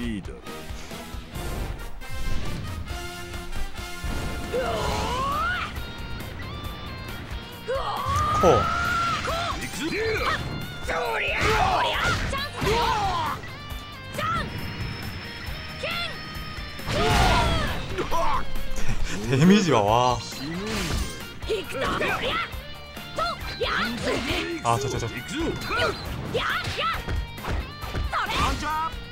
いいだろ。うこう。デミージはわあちょちょちょ。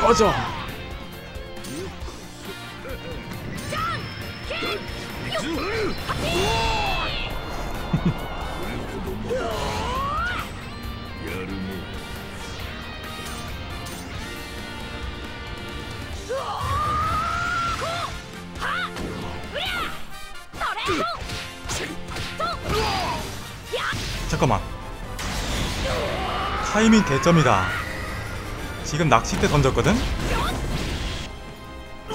꺼져. 잠깐만. 타이밍 개점이다. 지금 낚싯대 던졌거든?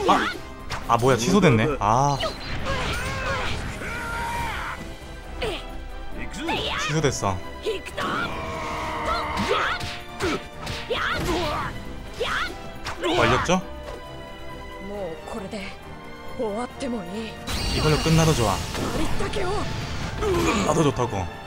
아, 아 뭐야 취소됐네. 아. 취소됐어. 말렸죠? 이걸로 끝나도 좋아. 나도 좋다고.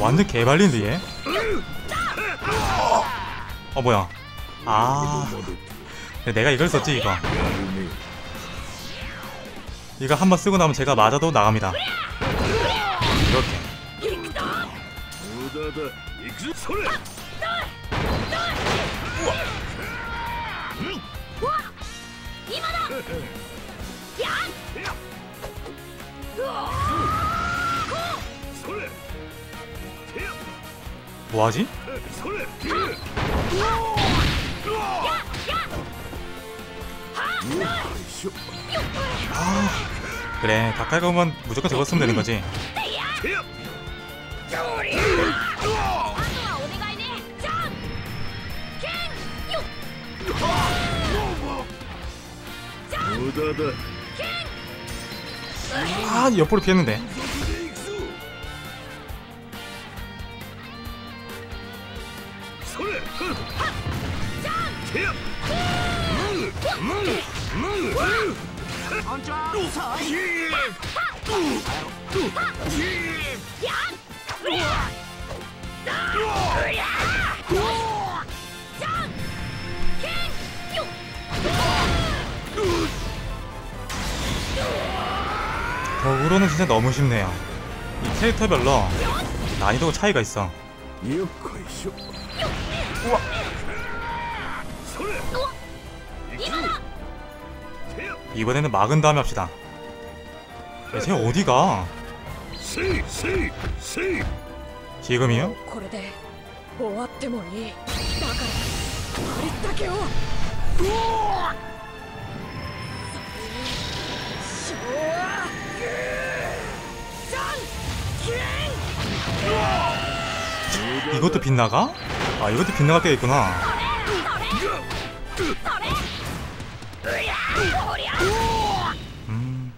완전 개발린데 얘? 어 뭐야? 아 내가 이걸 썼지 이거. 이거 한 번 쓰고 나면 제가 맞아도 나갑니다 이렇게 뭐하지? 그래 닭갈검은 무조건 적었으면 되는 거지. 아 옆으로 피했는데. 더구로는 진짜 너무 쉽네요. 이 캐릭터별로 난이도 차이가 있어. 우와. 이번에는 막은 다음에 합시다 쟤 어디가? 지금이요? 이것도 빗나가? 아 이것도 빗나갈 때가 있구나 うん。